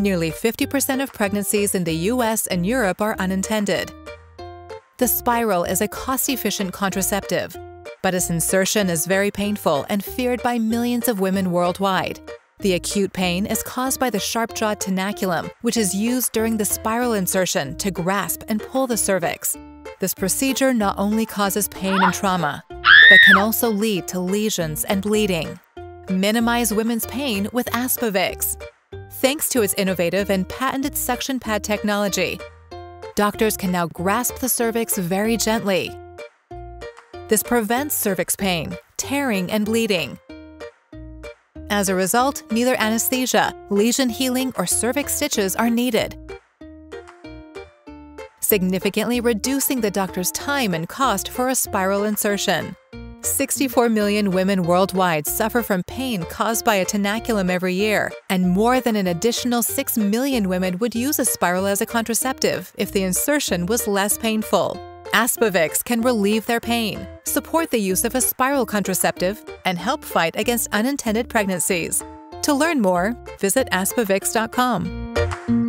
Nearly 50% of pregnancies in the US and Europe are unintended. The spiral is a cost-efficient contraceptive, but its insertion is very painful and feared by millions of women worldwide. The acute pain is caused by the sharp-jawed tenaculum, which is used during the spiral insertion to grasp and pull the cervix. This procedure not only causes pain and trauma, but can also lead to lesions and bleeding. Minimize women's pain with Aspivix. Thanks to its innovative and patented suction pad technology, doctors can now grasp the cervix very gently. This prevents cervix pain, tearing, and bleeding. As a result, neither anesthesia, lesion healing, or cervix stitches are needed, significantly reducing the doctor's time and cost for a spiral insertion. 64 million women worldwide suffer from pain caused by a tenaculum every year, and more than an additional 6 million women would use a spiral as a contraceptive if the insertion was less painful. Aspivix can relieve their pain, support the use of a spiral contraceptive, and help fight against unintended pregnancies. To learn more, visit aspivix.com.